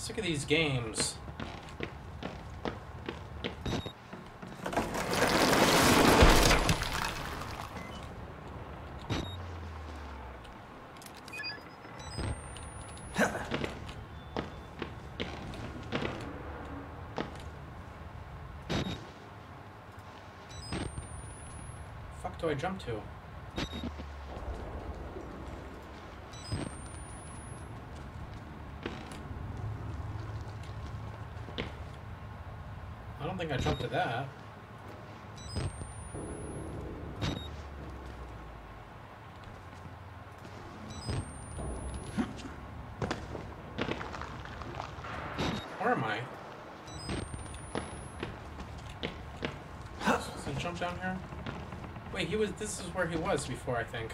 Sick of these games. Fuck do I jump to? Think I jumped to that. Where am I? Does he jump down here? Wait, he was. This is where he was before, I think.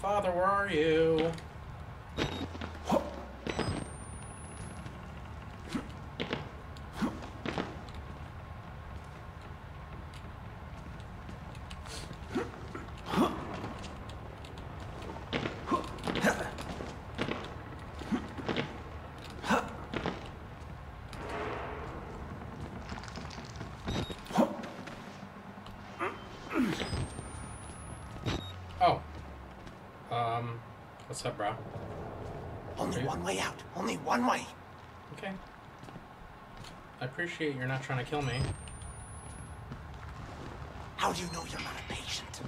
Father, where are you? Oh. Um. What's up, bro? Only one way out. Only one way. Okay. I appreciate you're not trying to kill me. How do you know you're not a patient?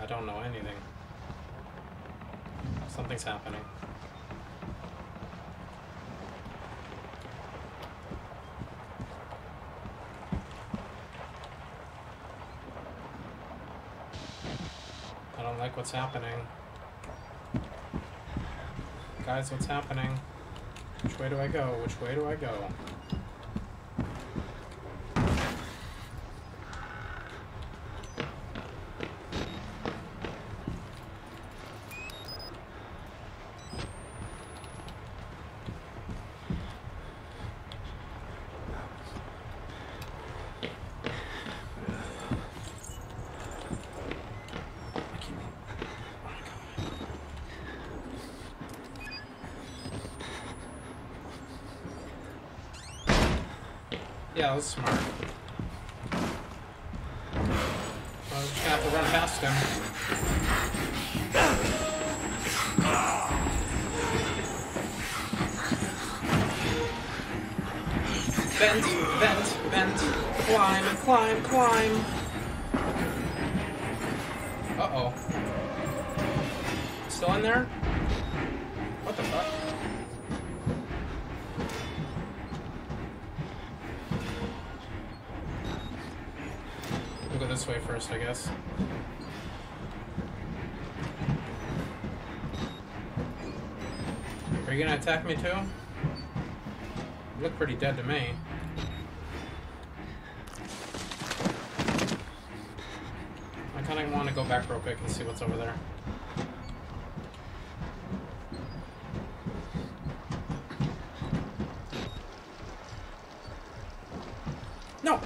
I don't know anything. Something's happening. What's happening. Guys, what's happening? Which way do I go? Which way do I go? That was smart. Just gonna have to run past him. Vent, vent, vent. Climb, climb, climb. Uh-oh. Still in there? What the fuck? We'll go this way first, I guess. Are you gonna attack me too? You look pretty dead to me. I kinda wanna go back real quick and see what's over there. No!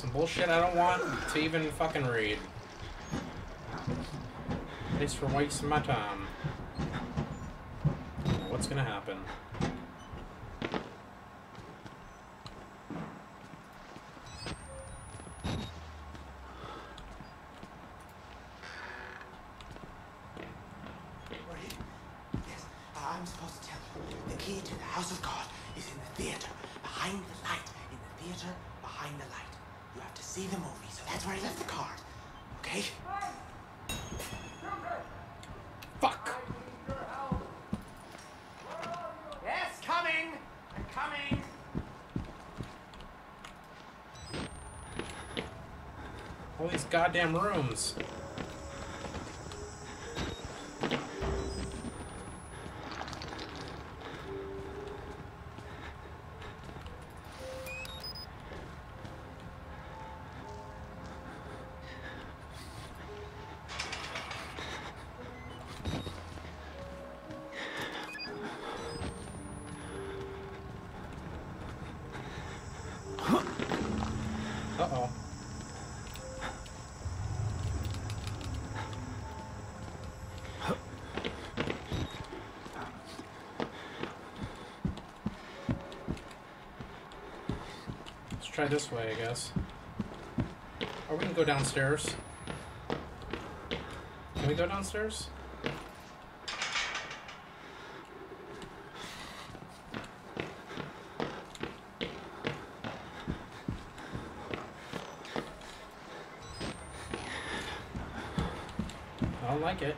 Some bullshit I don't want to even fucking read. Thanks for wasting my time. What's gonna happen? Yes, I'm supposed to tell you. The key to the house of God is in the theater, behind the light. In the theater, behind the light. You have to see the movie, so that's where I left the card. Okay? Fuck! Yes, coming! I'm coming! All these goddamn rooms. Try this way, I guess. Or we can go downstairs. Can we go downstairs? I don't like it.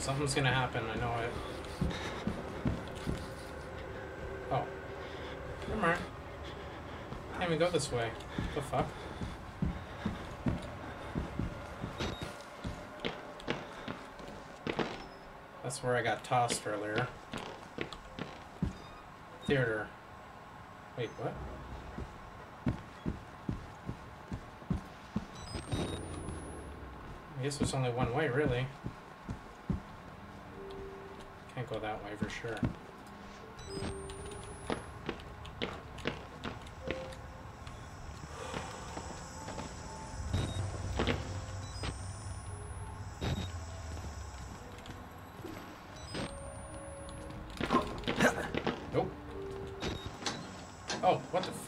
Something's gonna happen, I know it. Oh. Never mind. Can't even go this way. the fuck? That's where I got tossed earlier. Theater. Wait, what? I guess there's only one way, really. Can't go that way for sure.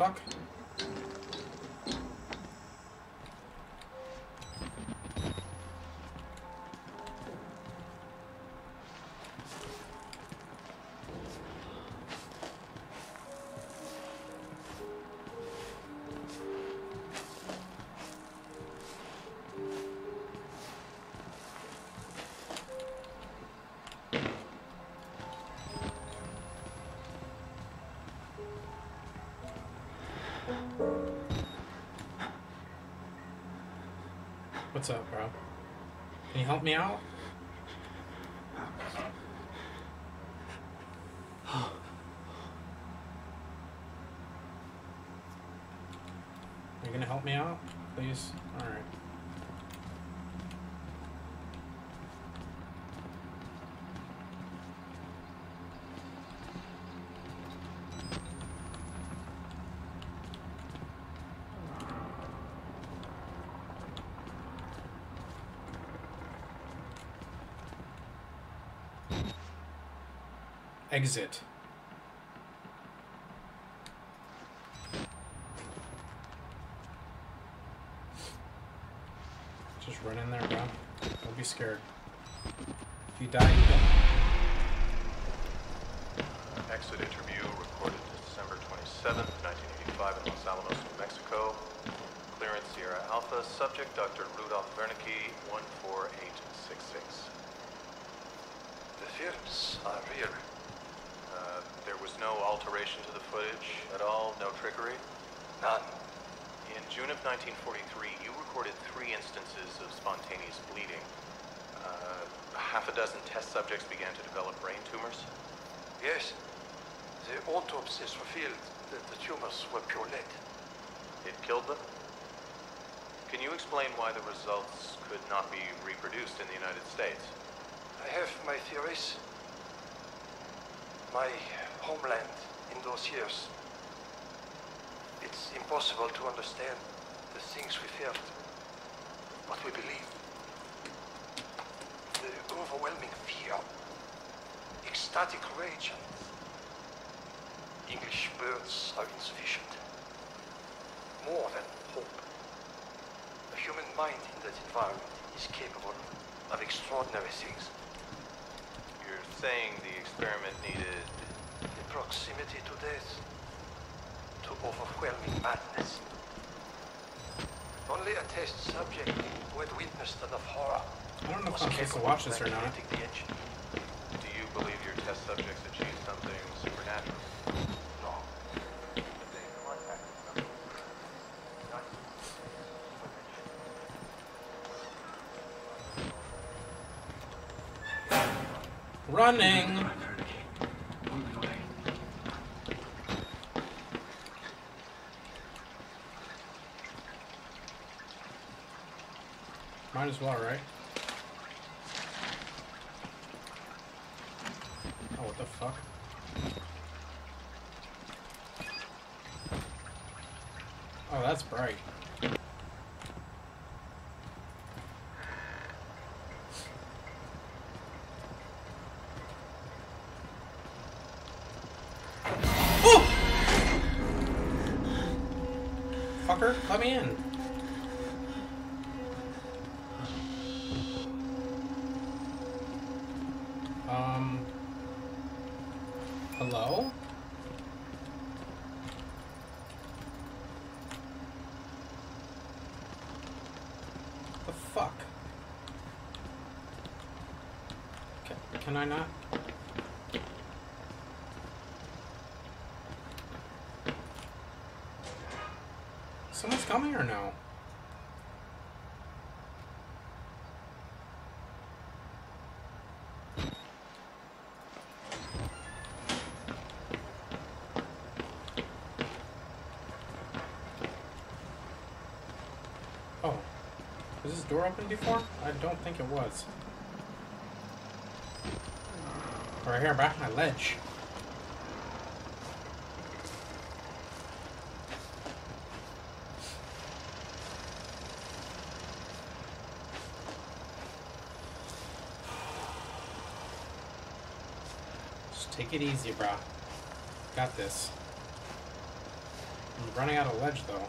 Fuck? What's up, bro? Can you help me out? Are you gonna help me out, please? Alright. Exit. Just run in there, bro. Don't be scared. If you die, you die. Exit interview recorded December 27th, 1985 in Los Alamos, New Mexico. Clearance Sierra Alpha. Subject Dr. Rudolf Wernicke, 14866. The films are real. There was no alteration to the footage at all, no trickery. None. In June of 1943, you recorded three instances of spontaneous bleeding. Uh, half a dozen test subjects began to develop brain tumors. Yes. The autopsies revealed that the tumors were pure lead. It killed them? Can you explain why the results could not be reproduced in the United States? I have my theories. My homeland in those years. It's impossible to understand the things we felt, what we believed. The overwhelming fear, ecstatic rage, English words are insufficient. More than hope. The human mind in that environment is capable of extraordinary things. You're saying the experiment needed. The proximity to death, to overwhelming madness. Only a test subject who had witnessed enough horror I don't know if I'm supposed to watch this or not. the engine. Do you believe your test subjects achieved something supernatural? No. They contacted some Nazi information. Running! As well, right? Oh, what the fuck? Oh, that's bright. Oh! Fucker, let me in. Um. Hello? The fuck? Can, I not? Someone's coming or no? Oh. Was this door open before? I don't think it was. Right here, back my ledge. Just take it easy, bro. Got this. I'm running out of ledge, though.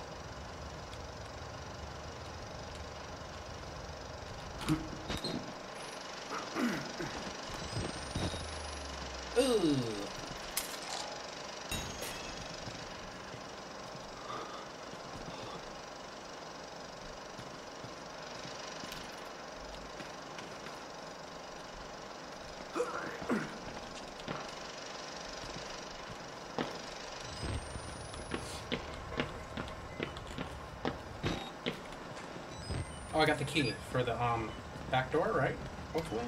Ooh. Oh, I got the key for the um back door, right? Hopefully.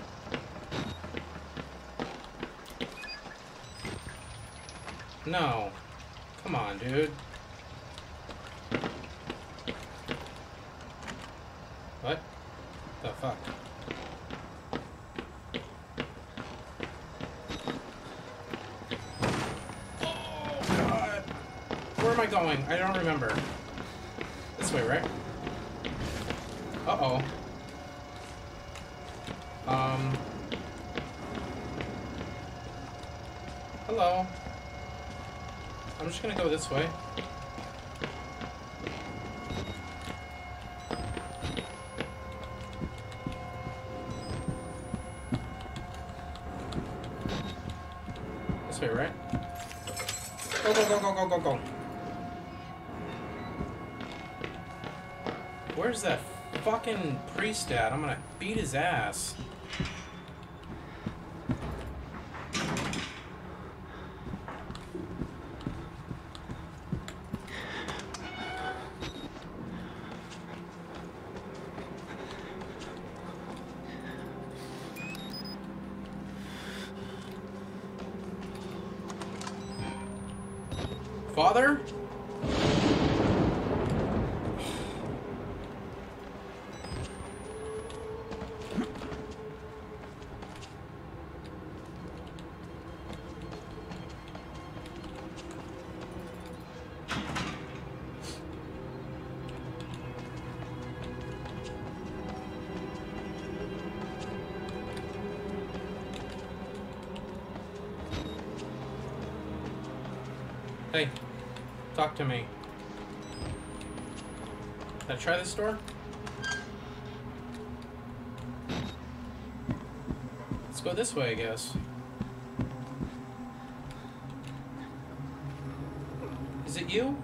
No. Come on, dude. What? The fuck? Oh, God. Where am I going? I don't remember. This way, right? Uh-oh. Um... Hello. I'm just gonna go this way. This way, right? Go, go, go, go, go, go, go. Where's that fucking priest at? I'm gonna beat his ass. Talk to me. Can I try this door? Let's go this way, I guess. Is it you?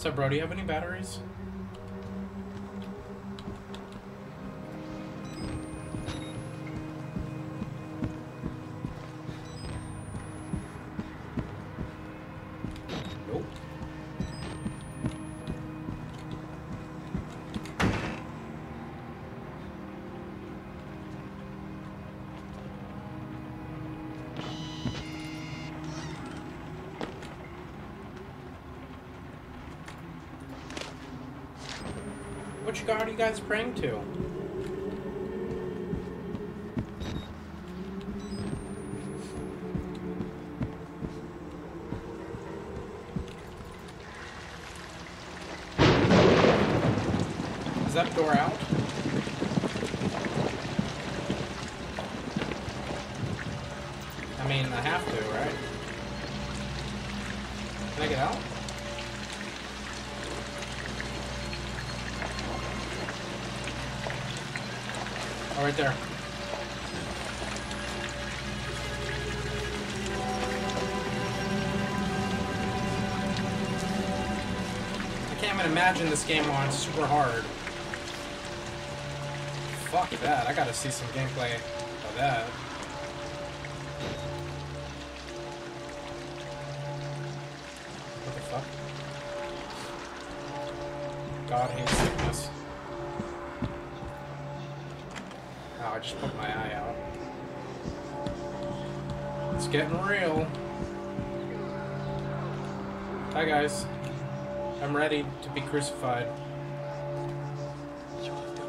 So, bro, do you have any batteries? Guys praying to? Is that door out? Imagine this game on super hard. Fuck that. I gotta see some gameplay of that. What the fuck? God hates sickness. Oh, I just put my eye out. It's getting real. Hi guys. I'm ready to be crucified. You have done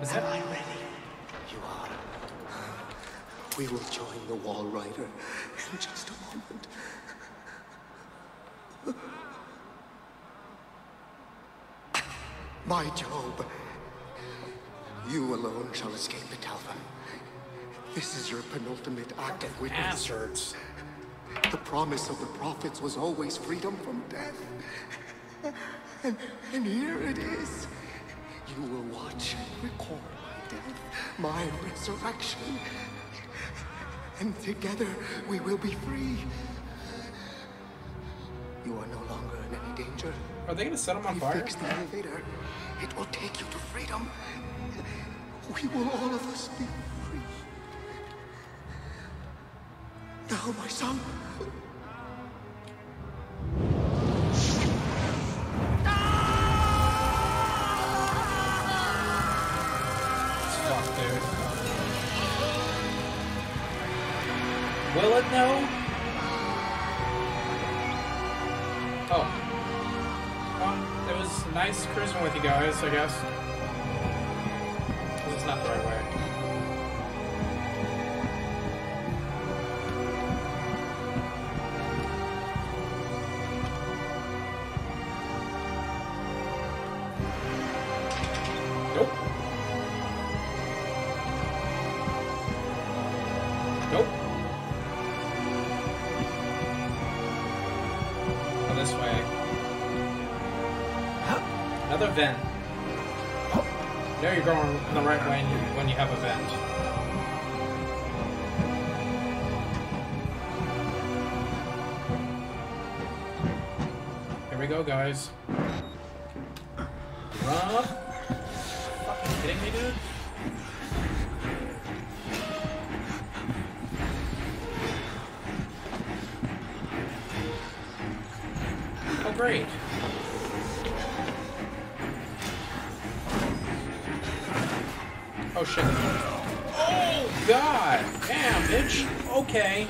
Is. Am that I ready? You are. We will join the Walrider in just a moment. My Job, you alone shall escape the Talvin. This is your penultimate act of witness. bastards? The promise of the prophets was always freedom from death. And, and here it is. You will watch and record my death, my resurrection. And together we will be free. You are no longer in any danger. Are they gonna set him on fire? fixed the elevator. It will take you to freedom. We will all of us be free. Now, my son. Will it know? Oh. Well, it was nice cruising with you guys, I guess. Another vent. There you're going in the right way when you- when you have a vent. Here we go, guys. Run up. Oh, shit. Oh, God. Damn, bitch. Okay.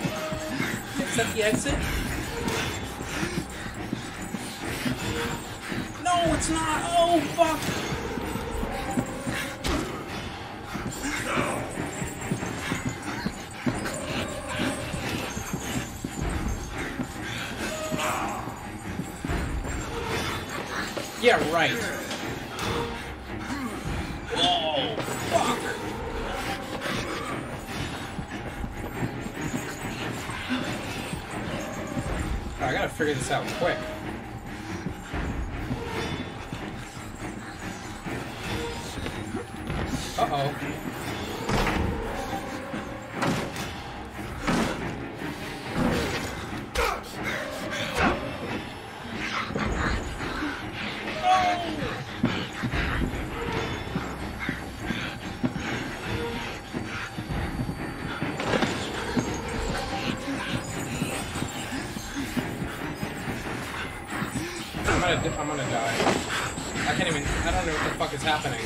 Is that the exit? No, it's not. Oh, fuck. Yeah, right. Figure this out quick. Uh-oh. I'm I'm gonna die. I can't even, I don't know what the fuck is happening.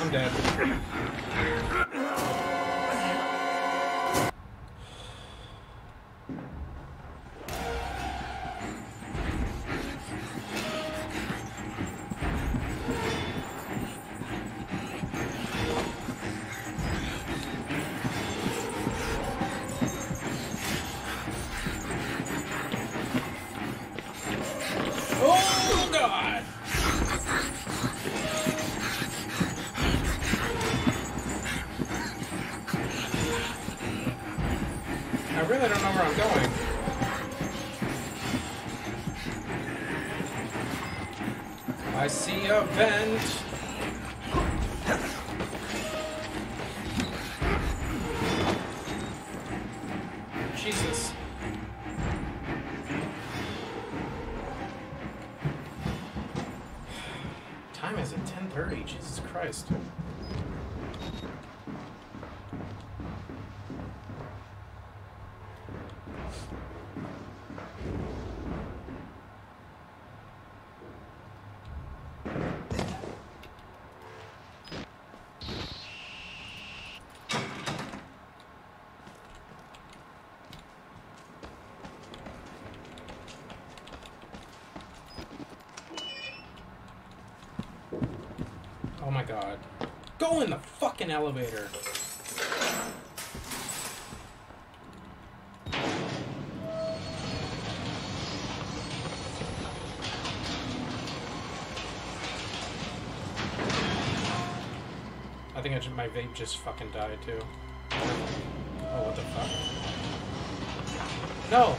I'm dead. Christ. Oh my god. Go in the fucking elevator. I think I ju- my vape just fucking died too. Oh, what the fuck? No!